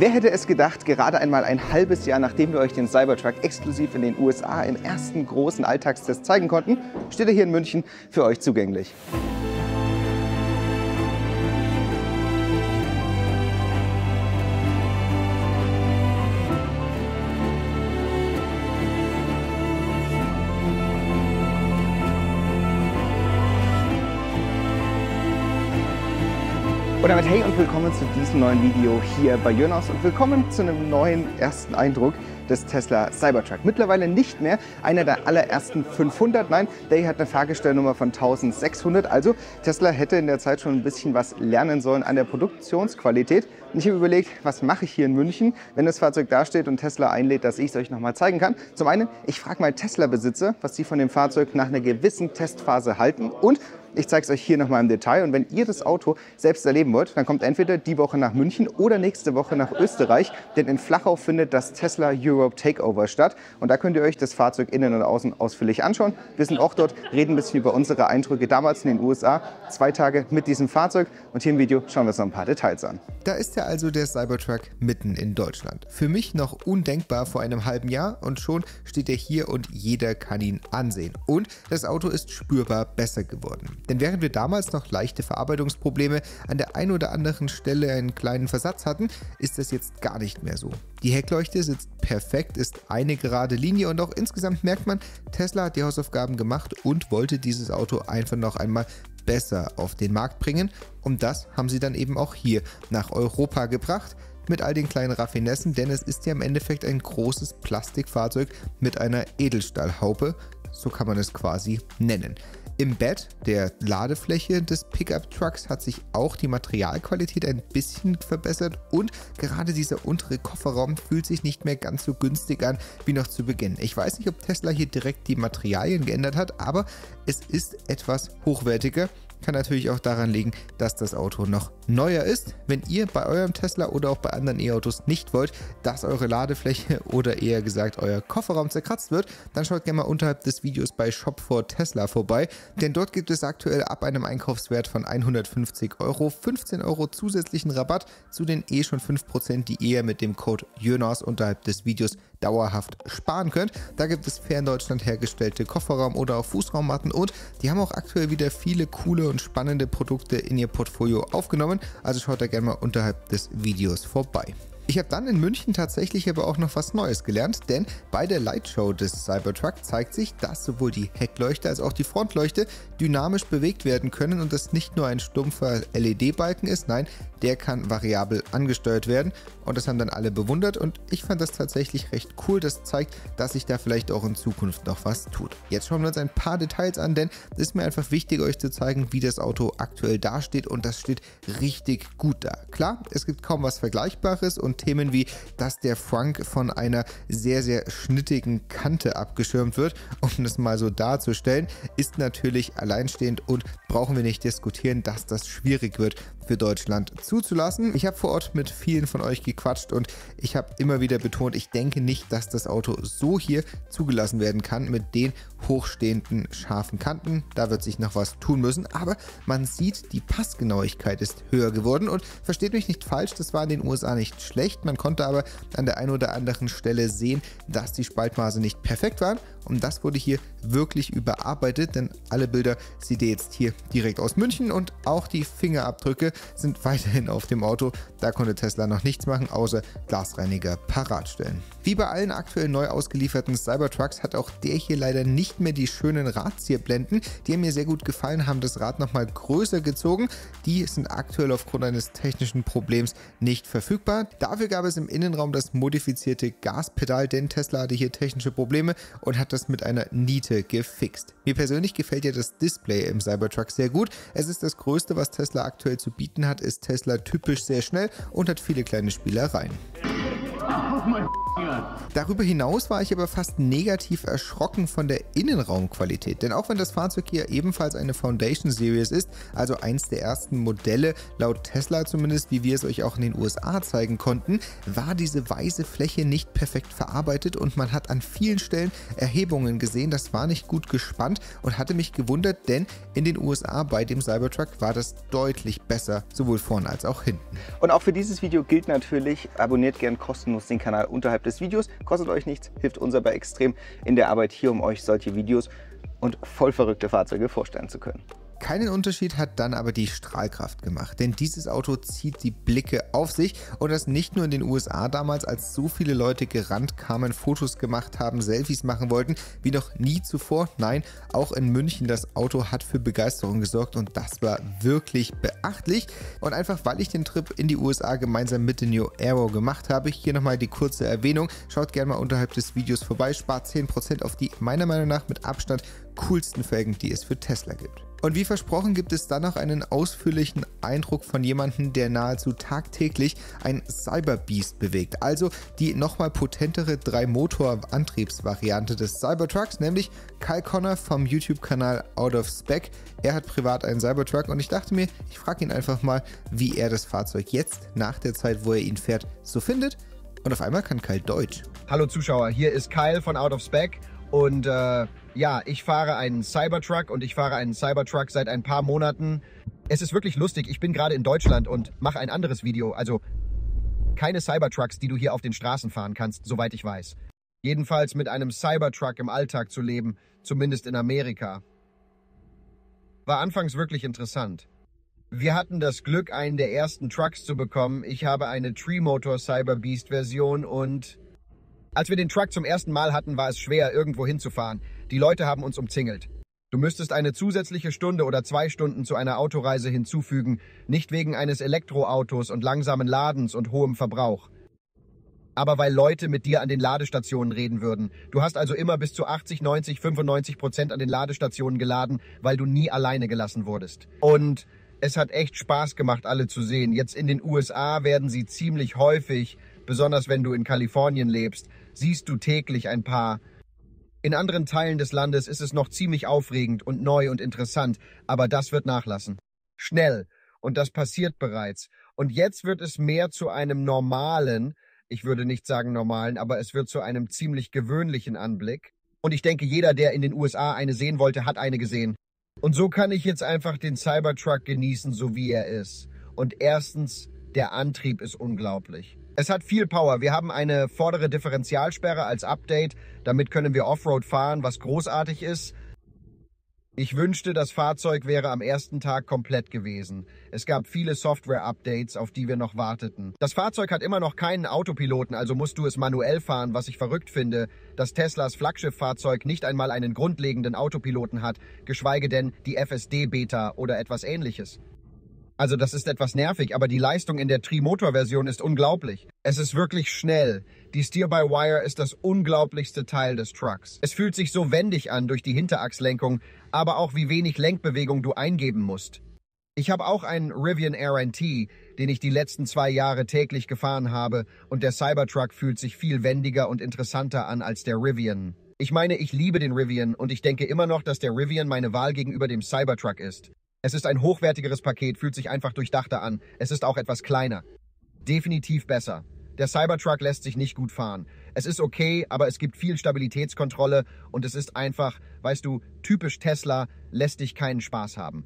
Wer hätte es gedacht, gerade einmal ein halbes Jahr nachdem wir euch den Cybertruck exklusiv in den USA im ersten großen Alltagstest zeigen konnten, steht er hier in München für euch zugänglich. Und damit hey und willkommen zu diesem neuen Video hier bei Jonas und willkommen zu einem neuen ersten Eindruck des Tesla Cybertruck. Mittlerweile nicht mehr einer der allerersten 500, nein, der hier hat eine Fahrgestellnummer von 1600. Also Tesla hätte in der Zeit schon ein bisschen was lernen sollen an der Produktionsqualität. Und ich habe überlegt, was mache ich hier in München, wenn das Fahrzeug dasteht und Tesla einlädt, dass ich es euch nochmal zeigen kann. Zum einen, ich frage mal Tesla-Besitzer, was sie von dem Fahrzeug nach einer gewissen Testphase halten und ich zeige es euch hier nochmal im Detail. Und wenn ihr das Auto selbst erleben wollt, dann kommt entweder die Woche nach München oder nächste Woche nach Österreich. Denn in Flachau findet das Tesla Europe Takeover statt. Und da könnt ihr euch das Fahrzeug innen und außen ausführlich anschauen. Wir sind auch dort, reden ein bisschen über unsere Eindrücke damals in den USA. Zwei Tage mit diesem Fahrzeug. Und hier im Video schauen wir uns noch ein paar Details an. Da ist ja also der Cybertruck mitten in Deutschland. Für mich noch undenkbar vor einem halben Jahr und schon steht er hier und jeder kann ihn ansehen. Und das Auto ist spürbar besser geworden. Denn während wir damals noch leichte Verarbeitungsprobleme an der einen oder anderen Stelle einen kleinen Versatz hatten, ist das jetzt gar nicht mehr so. Die Heckleuchte sitzt perfekt, ist eine gerade Linie und auch insgesamt merkt man, Tesla hat die Hausaufgaben gemacht und wollte dieses Auto einfach noch einmal besser auf den Markt bringen. Und das haben sie dann eben auch hier nach Europa gebracht mit all den kleinen Raffinessen, denn es ist ja im Endeffekt ein großes Plastikfahrzeug mit einer Edelstahlhaube, so kann man es quasi nennen. Im Bett der Ladefläche des Pickup-Trucks hat sich auch die Materialqualität ein bisschen verbessert und gerade dieser untere Kofferraum fühlt sich nicht mehr ganz so günstig an wie noch zu Beginn. Ich weiß nicht, ob Tesla hier direkt die Materialien geändert hat, aber es ist etwas hochwertiger kann natürlich auch daran liegen, dass das Auto noch neuer ist. Wenn ihr bei eurem Tesla oder auch bei anderen E-Autos nicht wollt, dass eure Ladefläche oder eher gesagt euer Kofferraum zerkratzt wird, dann schaut gerne mal unterhalb des Videos bei Shop for Tesla vorbei, denn dort gibt es aktuell ab einem Einkaufswert von 150 Euro 15 Euro zusätzlichen Rabatt zu den eh schon 5%, die ihr mit dem Code JÖNAS unterhalb des Videos dauerhaft sparen könnt. Da gibt es fair in Deutschland hergestellte Kofferraum- oder auch Fußraummatten und die haben auch aktuell wieder viele coole und spannende Produkte in ihr Portfolio aufgenommen. Also schaut da gerne mal unterhalb des Videos vorbei. Ich habe dann in München tatsächlich aber auch noch was Neues gelernt, denn bei der Lightshow des Cybertruck zeigt sich, dass sowohl die Heckleuchte als auch die Frontleuchte dynamisch bewegt werden können und das nicht nur ein stumpfer LED-Balken ist, nein, der kann variabel angesteuert werden und das haben dann alle bewundert und ich fand das tatsächlich recht cool. Das zeigt, dass sich da vielleicht auch in Zukunft noch was tut. Jetzt schauen wir uns ein paar Details an, denn es ist mir einfach wichtig, euch zu zeigen, wie das Auto aktuell dasteht und das steht richtig gut da. Klar, es gibt kaum was Vergleichbares und Themen wie, dass der Frank von einer sehr, sehr schnittigen Kante abgeschirmt wird, um das mal so darzustellen, ist natürlich alleinstehend und brauchen wir nicht diskutieren, dass das schwierig wird für Deutschland zuzulassen. Ich habe vor Ort mit vielen von euch gequatscht und ich habe immer wieder betont, ich denke nicht, dass das Auto so hier zugelassen werden kann mit den hochstehenden scharfen Kanten. Da wird sich noch was tun müssen, aber man sieht, die Passgenauigkeit ist höher geworden und versteht mich nicht falsch, das war in den USA nicht schlecht. Man konnte aber an der einen oder anderen Stelle sehen, dass die Spaltmaße nicht perfekt waren und das wurde hier wirklich überarbeitet, denn alle Bilder seht ihr jetzt hier direkt aus München und auch die Fingerabdrücke sind weiterhin auf dem Auto. Da konnte Tesla noch nichts machen, außer Glasreiniger parat stellen. Wie bei allen aktuell neu ausgelieferten Cybertrucks hat auch der hier leider nicht mehr die schönen Radzierblenden. Die haben mir sehr gut gefallen, haben das Rad nochmal größer gezogen. Die sind aktuell aufgrund eines technischen Problems nicht verfügbar. Dafür gab es im Innenraum das modifizierte Gaspedal, denn Tesla hatte hier technische Probleme und hat das mit einer Niete gefixt. Mir persönlich gefällt ja das Display im Cybertruck sehr gut. Es ist das größte, was Tesla aktuell zu bieten hat, ist Tesla typisch sehr schnell und hat viele kleine Spielereien. Darüber hinaus war ich aber fast negativ erschrocken von der Innenraumqualität, denn auch wenn das Fahrzeug hier ebenfalls eine Foundation Series ist, also eins der ersten Modelle, laut Tesla zumindest, wie wir es euch auch in den USA zeigen konnten, war diese weiße Fläche nicht perfekt verarbeitet und man hat an vielen Stellen Erhebungen gesehen, das war nicht gut gespannt und hatte mich gewundert, denn in den USA bei dem Cybertruck war das deutlich besser, sowohl vorne als auch hinten. Und auch für dieses Video gilt natürlich, abonniert gern kostenlos den Kanal unterhalb des Videos, kostet euch nichts, hilft uns aber extrem in der Arbeit hier, um euch solche Videos und voll verrückte Fahrzeuge vorstellen zu können. Keinen Unterschied hat dann aber die Strahlkraft gemacht, denn dieses Auto zieht die Blicke auf sich und das nicht nur in den USA damals, als so viele Leute gerannt kamen, Fotos gemacht haben, Selfies machen wollten, wie noch nie zuvor. Nein, auch in München, das Auto hat für Begeisterung gesorgt und das war wirklich beachtlich. Und einfach weil ich den Trip in die USA gemeinsam mit dem New Aero gemacht habe, hier nochmal die kurze Erwähnung. Schaut gerne mal unterhalb des Videos vorbei, spart 10% auf die meiner Meinung nach mit Abstand coolsten Felgen, die es für Tesla gibt. Und wie versprochen gibt es dann noch einen ausführlichen Eindruck von jemandem, der nahezu tagtäglich ein Cyberbeast bewegt. Also die nochmal potentere Drei-Motor-Antriebsvariante des Cybertrucks, nämlich Kyle Connor vom YouTube-Kanal Out of Spec. Er hat privat einen Cybertruck und ich dachte mir, ich frage ihn einfach mal, wie er das Fahrzeug jetzt nach der Zeit, wo er ihn fährt, so findet. Und auf einmal kann Kyle Deutsch. Hallo Zuschauer, hier ist Kyle von Out of Spec und äh, ja, ich fahre einen Cybertruck und ich fahre einen Cybertruck seit ein paar Monaten. Es ist wirklich lustig. Ich bin gerade in Deutschland und mache ein anderes Video. Also keine Cybertrucks, die du hier auf den Straßen fahren kannst, soweit ich weiß. Jedenfalls mit einem Cybertruck im Alltag zu leben, zumindest in Amerika. War anfangs wirklich interessant. Wir hatten das Glück, einen der ersten Trucks zu bekommen. Ich habe eine Tree Motor Cyber Beast Version und als wir den Truck zum ersten Mal hatten, war es schwer, irgendwo hinzufahren. Die Leute haben uns umzingelt. Du müsstest eine zusätzliche Stunde oder zwei Stunden zu einer Autoreise hinzufügen, nicht wegen eines Elektroautos und langsamen Ladens und hohem Verbrauch. Aber weil Leute mit dir an den Ladestationen reden würden. Du hast also immer bis zu 80, 90, 95 Prozent an den Ladestationen geladen, weil du nie alleine gelassen wurdest. Und es hat echt Spaß gemacht, alle zu sehen. Jetzt in den USA werden sie ziemlich häufig, besonders wenn du in Kalifornien lebst, siehst du täglich ein paar. In anderen Teilen des Landes ist es noch ziemlich aufregend und neu und interessant, aber das wird nachlassen. Schnell. Und das passiert bereits. Und jetzt wird es mehr zu einem normalen, ich würde nicht sagen normalen, aber es wird zu einem ziemlich gewöhnlichen Anblick. Und ich denke, jeder, der in den USA eine sehen wollte, hat eine gesehen. Und so kann ich jetzt einfach den Cybertruck genießen, so wie er ist. Und erstens, der Antrieb ist unglaublich. Es hat viel Power. Wir haben eine vordere Differentialsperre als Update. Damit können wir Offroad fahren, was großartig ist. Ich wünschte, das Fahrzeug wäre am ersten Tag komplett gewesen. Es gab viele Software-Updates, auf die wir noch warteten. Das Fahrzeug hat immer noch keinen Autopiloten, also musst du es manuell fahren, was ich verrückt finde, dass Teslas Flaggschifffahrzeug nicht einmal einen grundlegenden Autopiloten hat, geschweige denn die FSD-Beta oder etwas ähnliches. Also das ist etwas nervig, aber die Leistung in der Tri-Motor-Version ist unglaublich. Es ist wirklich schnell. Die Steer-by-Wire ist das unglaublichste Teil des Trucks. Es fühlt sich so wendig an durch die Hinterachslenkung, aber auch wie wenig Lenkbewegung du eingeben musst. Ich habe auch einen Rivian RNT, den ich die letzten zwei Jahre täglich gefahren habe, und der Cybertruck fühlt sich viel wendiger und interessanter an als der Rivian. Ich meine, ich liebe den Rivian und ich denke immer noch, dass der Rivian meine Wahl gegenüber dem Cybertruck ist. Es ist ein hochwertigeres Paket, fühlt sich einfach durchdachter an. Es ist auch etwas kleiner. Definitiv besser. Der Cybertruck lässt sich nicht gut fahren. Es ist okay, aber es gibt viel Stabilitätskontrolle und es ist einfach, weißt du, typisch Tesla, lässt dich keinen Spaß haben.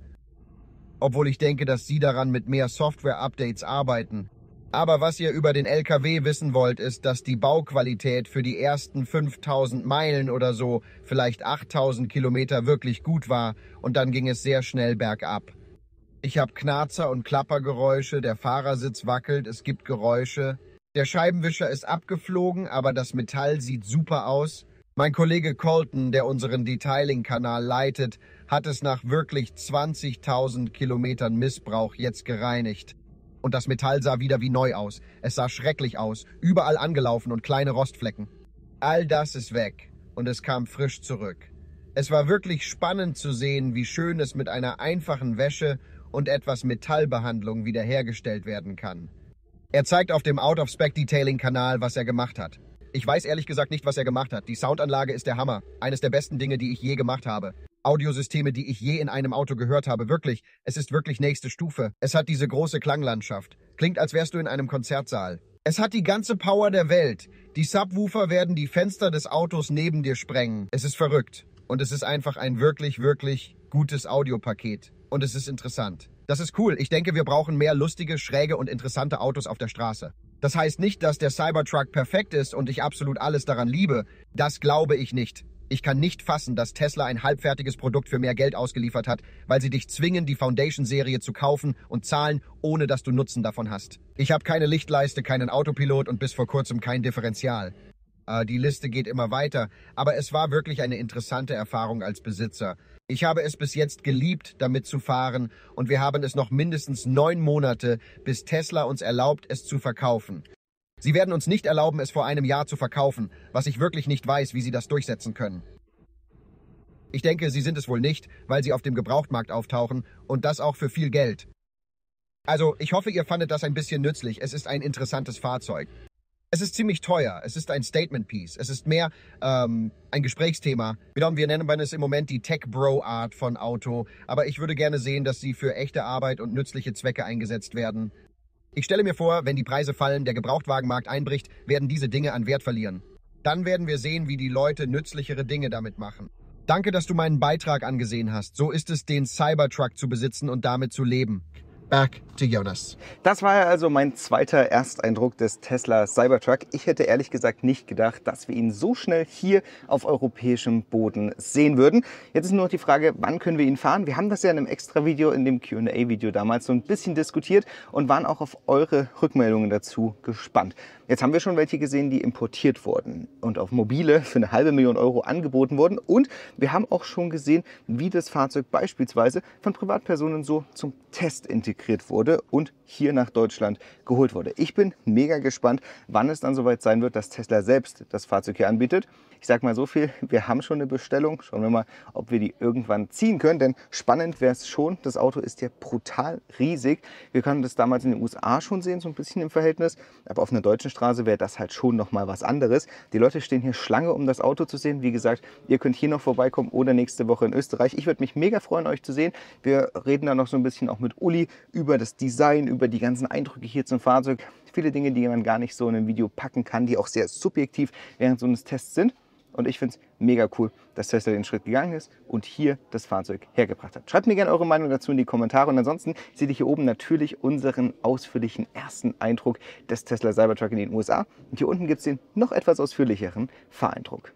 Obwohl ich denke, dass sie daran mit mehr Software-Updates arbeiten. Aber was ihr über den LKW wissen wollt, ist, dass die Bauqualität für die ersten 5000 Meilen oder so, vielleicht 8000 Kilometer wirklich gut war und dann ging es sehr schnell bergab. Ich habe Knarzer und Klappergeräusche, der Fahrersitz wackelt, es gibt Geräusche. Der Scheibenwischer ist abgeflogen, aber das Metall sieht super aus. Mein Kollege Colton, der unseren Detailing-Kanal leitet, hat es nach wirklich 20.000 Kilometern Missbrauch jetzt gereinigt. Und das Metall sah wieder wie neu aus. Es sah schrecklich aus, überall angelaufen und kleine Rostflecken. All das ist weg und es kam frisch zurück. Es war wirklich spannend zu sehen, wie schön es mit einer einfachen Wäsche und etwas Metallbehandlung wiederhergestellt werden kann. Er zeigt auf dem Out-of-Spec-Detailing-Kanal, was er gemacht hat. Ich weiß ehrlich gesagt nicht, was er gemacht hat. Die Soundanlage ist der Hammer. Eines der besten Dinge, die ich je gemacht habe. Audiosysteme, die ich je in einem Auto gehört habe. Wirklich. Es ist wirklich nächste Stufe. Es hat diese große Klanglandschaft. Klingt, als wärst du in einem Konzertsaal. Es hat die ganze Power der Welt. Die Subwoofer werden die Fenster des Autos neben dir sprengen. Es ist verrückt. Und es ist einfach ein wirklich, wirklich gutes Audiopaket. Und es ist interessant. Das ist cool. Ich denke, wir brauchen mehr lustige, schräge und interessante Autos auf der Straße. Das heißt nicht, dass der Cybertruck perfekt ist und ich absolut alles daran liebe. Das glaube ich nicht. Ich kann nicht fassen, dass Tesla ein halbfertiges Produkt für mehr Geld ausgeliefert hat, weil sie dich zwingen, die Foundation-Serie zu kaufen und zahlen, ohne dass du Nutzen davon hast. Ich habe keine Lichtleiste, keinen Autopilot und bis vor kurzem kein Differential. Äh, die Liste geht immer weiter, aber es war wirklich eine interessante Erfahrung als Besitzer. Ich habe es bis jetzt geliebt, damit zu fahren und wir haben es noch mindestens neun Monate, bis Tesla uns erlaubt, es zu verkaufen. Sie werden uns nicht erlauben, es vor einem Jahr zu verkaufen, was ich wirklich nicht weiß, wie sie das durchsetzen können. Ich denke, sie sind es wohl nicht, weil sie auf dem Gebrauchtmarkt auftauchen und das auch für viel Geld. Also, ich hoffe, ihr fandet das ein bisschen nützlich. Es ist ein interessantes Fahrzeug. Es ist ziemlich teuer. Es ist ein Statement Piece. Es ist mehr ähm, ein Gesprächsthema. Wir nennen es im Moment die Tech Bro Art von Auto. Aber ich würde gerne sehen, dass sie für echte Arbeit und nützliche Zwecke eingesetzt werden. Ich stelle mir vor, wenn die Preise fallen, der Gebrauchtwagenmarkt einbricht, werden diese Dinge an Wert verlieren. Dann werden wir sehen, wie die Leute nützlichere Dinge damit machen. Danke, dass du meinen Beitrag angesehen hast. So ist es, den Cybertruck zu besitzen und damit zu leben back to Jonas. Das war ja also mein zweiter Ersteindruck des Tesla Cybertruck. Ich hätte ehrlich gesagt nicht gedacht, dass wir ihn so schnell hier auf europäischem Boden sehen würden. Jetzt ist nur noch die Frage, wann können wir ihn fahren? Wir haben das ja in einem extra Video, in dem Q&A-Video damals so ein bisschen diskutiert und waren auch auf eure Rückmeldungen dazu gespannt. Jetzt haben wir schon welche gesehen, die importiert wurden und auf mobile für eine halbe Million Euro angeboten wurden. Und wir haben auch schon gesehen, wie das Fahrzeug beispielsweise von Privatpersonen so zum Test integriert wurde und hier nach Deutschland geholt wurde. Ich bin mega gespannt, wann es dann soweit sein wird, dass Tesla selbst das Fahrzeug hier anbietet. Ich sage mal so viel, wir haben schon eine Bestellung. Schauen wir mal, ob wir die irgendwann ziehen können. Denn spannend wäre es schon. Das Auto ist ja brutal riesig. Wir konnten das damals in den USA schon sehen, so ein bisschen im Verhältnis. Aber auf einer deutschen Straße wäre das halt schon noch mal was anderes. Die Leute stehen hier Schlange, um das Auto zu sehen. Wie gesagt, ihr könnt hier noch vorbeikommen oder nächste Woche in Österreich. Ich würde mich mega freuen, euch zu sehen. Wir reden da noch so ein bisschen auch mit Uli über das Design, über die ganzen Eindrücke hier zum Fahrzeug. Viele Dinge, die man gar nicht so in ein Video packen kann, die auch sehr subjektiv während so eines Tests sind. Und ich finde es mega cool, dass Tesla den Schritt gegangen ist und hier das Fahrzeug hergebracht hat. Schreibt mir gerne eure Meinung dazu in die Kommentare. Und ansonsten seht ihr hier oben natürlich unseren ausführlichen ersten Eindruck des Tesla Cybertruck in den USA. Und hier unten gibt es den noch etwas ausführlicheren Fahreindruck.